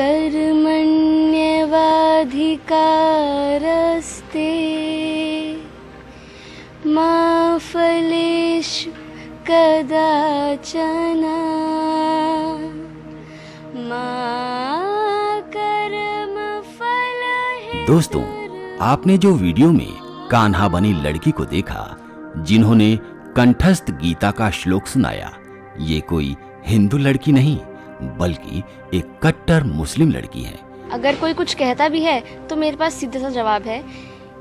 कर्मण्यवाधिकारस्ते। मा फलेषु कदाचन। दोस्तों, आपने जो वीडियो में कान्हा बनी लड़की को देखा, जिन्होंने कंठस्थ गीता का श्लोक सुनाया, ये कोई हिंदू लड़की नहीं बल्कि एक कट्टर मुस्लिम लड़की है। अगर कोई कुछ कहता भी है तो मेरे पास सीधा सा जवाब है।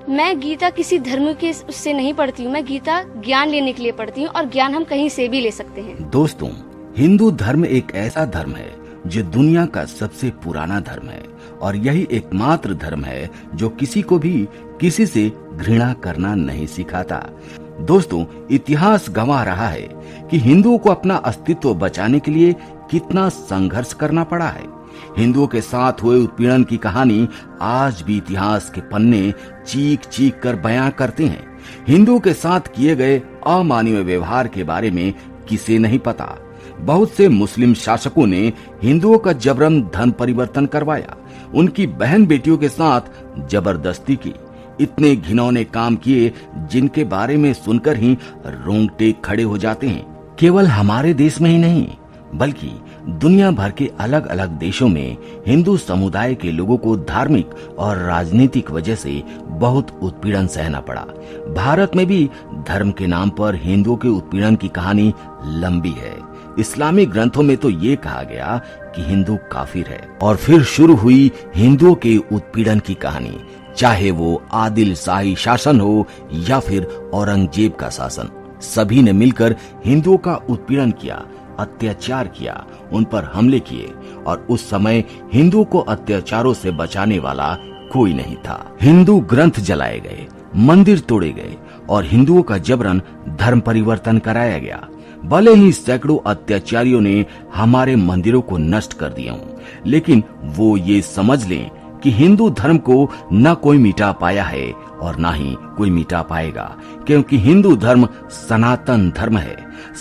मैं गीता किसी धर्म के उससे नहीं पढ़ती हूँ। मैं गीता ज्ञान लेने के लिए पढ़ती हूँ और ज्ञान हम कहीं से भी ले सकते हैं। दोस्तों हिंदू धर्म एक ऐसा धर्म है जो दुनिया का सबसे पुराना धर्म है और यही एकमात्र धर्म है जो किसी को भी किसी से घृणा करना नहीं सिखाता। दोस्तों, इतिहास गंवा रहा है कि हिंदुओं को अपना अस्तित्व बचाने के लिए कितना संघर्ष करना पड़ा है। हिंदुओं के साथ हुए उत्पीड़न की कहानी आज भी इतिहास के पन्ने चीख चीख कर बयां करते हैं। हिंदुओं के साथ किए गए अमानवीय व्यवहार के बारे में किसे नहीं पता? बहुत से मुस्लिम शासकों ने हिंदुओं का जबरन धन परिवर्तन करवाया। उनकी बहन बेटियों के साथ ज़बरदस्ती की। इतने घिनौने काम किए जिनके बारे में सुनकर ही रोंगटे खड़े हो जाते हैं। केवल हमारे देश में ही नहीं, बल्कि दुनिया भर के अलग अलग देशों में हिंदू समुदाय के लोगों को धार्मिक और राजनीतिक वजह से बहुत उत्पीड़न सहना पड़ा। भारत में भी धर्म के नाम पर हिंदुओं के उत्पीड़न की कहानी लंबी है। इस्लामी ग्रंथों में तो ये कहा गया कि हिंदू काफिर है। और फिर शुरू हुई हिंदुओं के उत्पीड़न की कहानी, चाहे वो आदिल शाही शासन हो या फिर औरंगज़ेब का शासन। सभी ने मिलकर हिंदुओं का उत्पीड़न किया, अत्याचार किया, उन पर हमले किए, और उस समय हिंदुओं को अत्याचारों से बचाने वाला कोई नहीं था। हिंदू ग्रंथ जलाए गए, मंदिर तोड़े गए, और हिंदुओं का जबरन धर्म परिवर्तन कराया गया। भले ही सैकड़ों अत्याचारियों ने हमारे मंदिरों को नष्ट कर दिया लेकिन वो ये समझ लें कि हिंदू धर्म को न कोई मिटा पाया है और न ही कोई मिटा पाएगा, क्योंकि हिंदू धर्म सनातन धर्म है।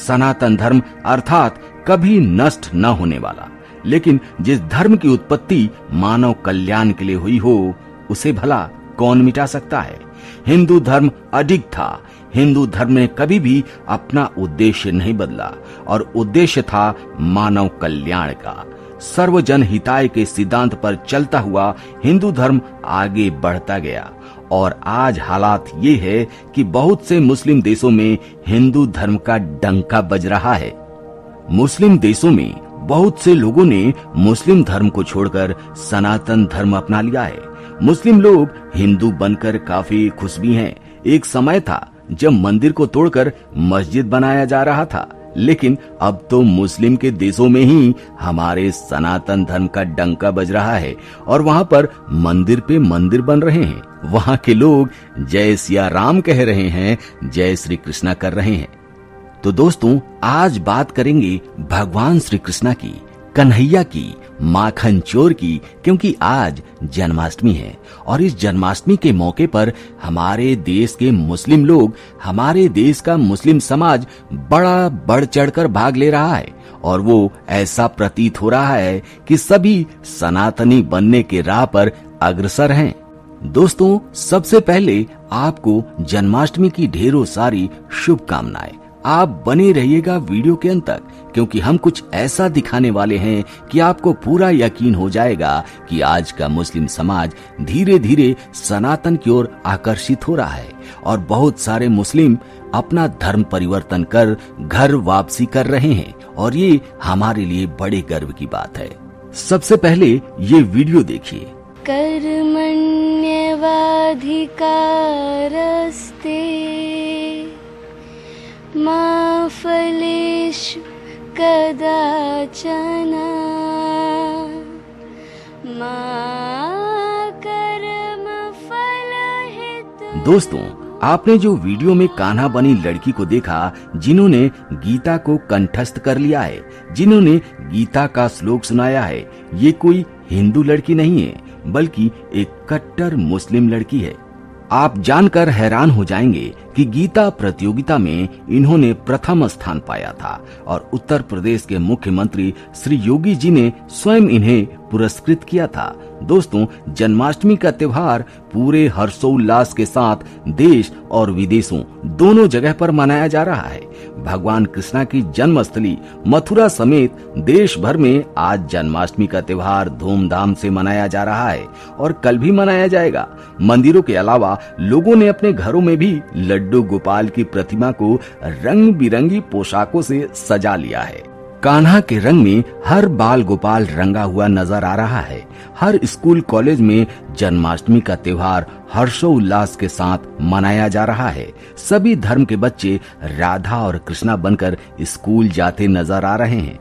सनातन धर्म अर्थात कभी नष्ट न होने वाला। लेकिन जिस धर्म की उत्पत्ति मानव कल्याण के लिए हुई हो, उसे भला कौन मिटा सकता है? हिंदू धर्म अधिक था। हिंदू धर्म ने कभी भी अपना उद्देश्य नहीं बदला और उद्देश्य था मानव कल्याण का। सर्वजन हिताय के सिद्धांत पर चलता हुआ हिंदू धर्म आगे बढ़ता गया और आज हालात ये है कि बहुत से मुस्लिम देशों में हिंदू धर्म का डंका बज रहा है। मुस्लिम देशों में बहुत से लोगों ने मुस्लिम धर्म को छोड़कर सनातन धर्म अपना लिया है। मुस्लिम लोग हिंदू बनकर काफ़ी खुश भी हैं। एक समय था जब मंदिर को तोड़कर मस्जिद बनाया जा रहा था, लेकिन अब तो मुस्लिम के देशों में ही हमारे सनातन धर्म का डंका बज रहा है और वहाँ पर मंदिर पे मंदिर बन रहे हैं। वहाँ के लोग जय सिया राम कह रहे हैं, जय श्री कृष्णा कर रहे हैं। तो दोस्तों, आज बात करेंगे भगवान श्री कृष्णा की। कन्हैया की, माखन चोर की, क्योंकि आज जन्माष्टमी है। और इस जन्माष्टमी के मौके पर हमारे देश के मुस्लिम लोग, हमारे देश का मुस्लिम समाज बड़ा बढ़ चढ़कर भाग ले रहा है। और वो ऐसा प्रतीत हो रहा है कि सभी सनातनी बनने के राह पर अग्रसर हैं। दोस्तों, सबसे पहले आपको जन्माष्टमी की ढेरों सारी शुभकामनाएँ। आप बने रहिएगा वीडियो के अंत तक, क्योंकि हम कुछ ऐसा दिखाने वाले हैं कि आपको पूरा यकीन हो जाएगा कि आज का मुस्लिम समाज धीरे धीरे सनातन की ओर आकर्षित हो रहा है और बहुत सारे मुस्लिम अपना धर्म परिवर्तन कर घर वापसी कर रहे हैं। और ये हमारे लिए बड़े गर्व की बात है। सबसे पहले ये वीडियो देखिए। कर्मण्यवाधिकारस्ते मा कदाचन दोस्तों, आपने जो वीडियो में कान्हा बनी लड़की को देखा, जिन्होंने गीता को कंठस्थ कर लिया है, जिन्होंने गीता का श्लोक सुनाया है, ये कोई हिंदू लड़की नहीं है, बल्कि एक कट्टर मुस्लिम लड़की है। आप जानकर हैरान हो जाएँगे कि गीता प्रतियोगिता में इन्होंने प्रथम स्थान पाया था और उत्तर प्रदेश के मुख्यमंत्री श्री योगी जी ने स्वयं इन्हें पुरस्कृत किया था। दोस्तों, जन्माष्टमी का त्योहार पूरे हर्षोल्लास के साथ देश और विदेशों दोनों जगह पर मनाया जा रहा है। भगवान कृष्णा की जन्मस्थली मथुरा समेत देश भर में आज जन्माष्टमी का त्योहार धूमधाम से मनाया जा रहा है और कल भी मनाया जाएगा। मंदिरों के अलावा लोगों ने अपने घरों में भी लड्डू गोपाल की प्रतिमा को रंग बिरंगी पोशाकों से सजा लिया है। कान्हा के रंग में हर बाल गोपाल रंगा हुआ नज़र आ रहा है। हर स्कूल कॉलेज में जन्माष्टमी का त्योहार हर्षोल्लास के साथ मनाया जा रहा है। सभी धर्म के बच्चे राधा और कृष्णा बनकर स्कूल जाते नज़र आ रहे हैं।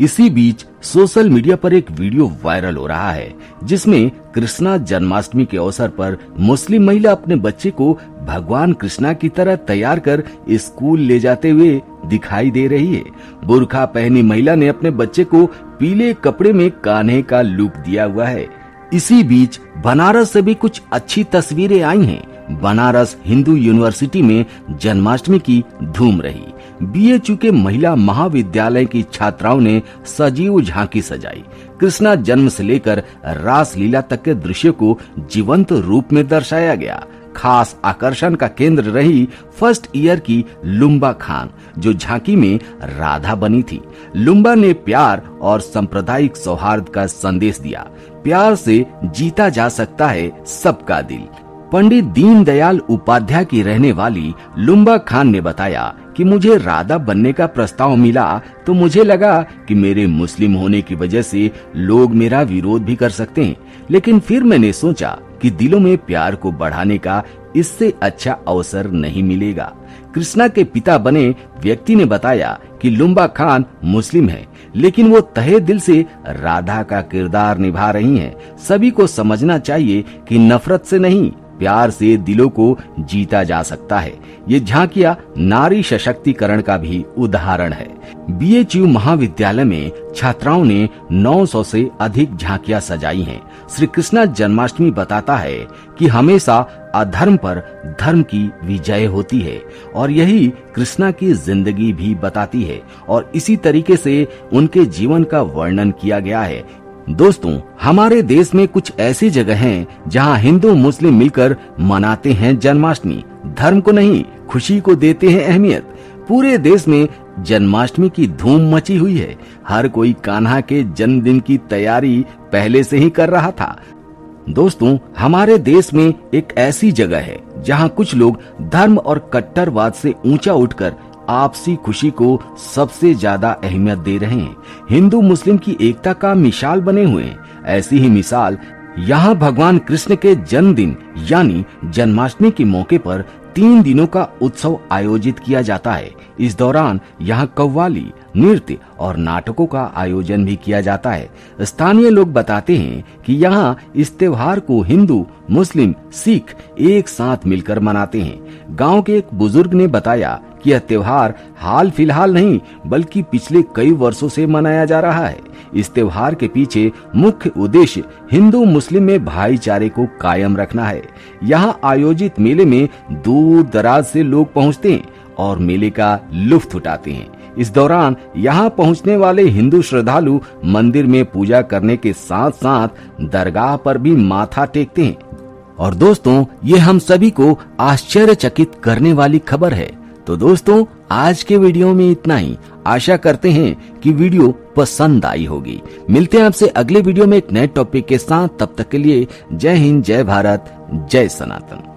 इसी बीच सोशल मीडिया पर एक वीडियो वायरल हो रहा है, जिसमें कृष्णा जन्माष्टमी के अवसर पर मुस्लिम महिला अपने बच्चे को भगवान कृष्णा की तरह तैयार कर स्कूल ले जाते हुए दिखाई दे रही है। बुरखा पहनी महिला ने अपने बच्चे को पीले कपड़े में कान्हे का लुक दिया हुआ है। इसी बीच बनारस से भी कुछ अच्छी तस्वीरें आई हैं। बनारस हिंदू यूनिवर्सिटी में जन्माष्टमी की धूम रही। बीएचयू के महिला महाविद्यालय की छात्राओं ने सजीव झांकी सजाई। कृष्णा जन्म से लेकर रास लीला तक के दृश्य को जीवंत रूप में दर्शाया गया। खास आकर्षण का केंद्र रही फ़र्स्ट ईयर की लुम्बा खान, जो झांकी में राधा बनी थी। लुम्बा ने प्यार और सांप्रदायिक सौहार्द का संदेश दिया। प्यार से जीता जा सकता है सबका दिल। पंडित दीनदयाल उपाध्याय की रहने वाली लुम्बा खान ने बताया कि मुझे राधा बनने का प्रस्ताव मिला तो मुझे लगा कि मेरे मुस्लिम होने की वजह से लोग मेरा विरोध भी कर सकते हैं लेकिन फिर मैंने सोचा कि दिलों में प्यार को बढ़ाने का इससे अच्छा अवसर नहीं मिलेगा कृष्णा के पिता बने व्यक्ति ने बताया कि लुम्बा खान मुस्लिम है, लेकिन वो तहे दिल से राधा का किरदार निभा रही हैं। सभी को समझना चाहिए कि नफरत से नहीं प्यार से दिलों को जीता जा सकता है ये झांकिया नारी सशक्तिकरण का भी उदाहरण है बीएचयू महाविद्यालय में छात्राओं ने 900 से अधिक झांकियाँ सजाई हैं। श्री कृष्णा जन्माष्टमी बताता है कि हमेशा अधर्म पर धर्म की विजय होती है और यही कृष्णा की ज़िंदगी भी बताती है और इसी तरीके से उनके जीवन का वर्णन किया गया है दोस्तों, हमारे देश में कुछ ऐसी जगह हैं जहाँ हिंदू, मुस्लिम मिलकर मनाते हैं जन्माष्टमी। धर्म को नहीं, खुशी को देते हैं अहमियत। पूरे देश में जन्माष्टमी की धूम मची हुई है। हर कोई कान्हा के जन्मदिन की तैयारी पहले से ही कर रहा था। दोस्तों, हमारे देश में एक ऐसी जगह है जहाँ कुछ लोग धर्म और कट्टरवाद से ऊँचा उठकर आपसी खुशी को सबसे ज़्यादा अहमियत दे रहे हैं। हिंदू मुस्लिम की एकता का मिसाल बने हुए ऐसी ही मिसाल यहाँ भगवान कृष्ण के जन्मदिन, यानी जन्माष्टमी के मौके पर तीन दिनों का उत्सव आयोजित किया जाता है। इस दौरान यहाँ कव्वाली, नृत्य और नाटकों का आयोजन भी किया जाता है। स्थानीय लोग बताते हैं कि यहाँ इस त्योहार को हिंदू, मुस्लिम, सिख एक साथ मिलकर मनाते हैं। गाँव के एक बुज़ुर्ग ने बताया कि यह त्योहार हाल फ़िलहाल नहीं, बल्कि पिछले कई वर्षों से मनाया जा रहा है। इस त्योहार के पीछे मुख्य उद्देश्य हिंदू मुस्लिम में भाईचारे को कायम रखना है। यहाँ आयोजित मेले में दूर दराज से लोग पहुँचते हैं और मेले का लुफ्त उठाते हैं। इस दौरान यहाँ पहुँचने वाले हिंदू श्रद्धालु मंदिर में पूजा करने के साथ साथ दरगाह पर भी माथा टेकते हैं। और दोस्तों, ये हम सभी को आश्चर्यचकित करने वाली खबर है। तो दोस्तों, आज के वीडियो में इतना ही। आशा करते हैं कि वीडियो पसंद आई होगी। मिलते हैं आपसे अगले वीडियो में एक नए टॉपिक के साथ। तब तक के लिए जय हिंद, जय भारत, जय सनातन।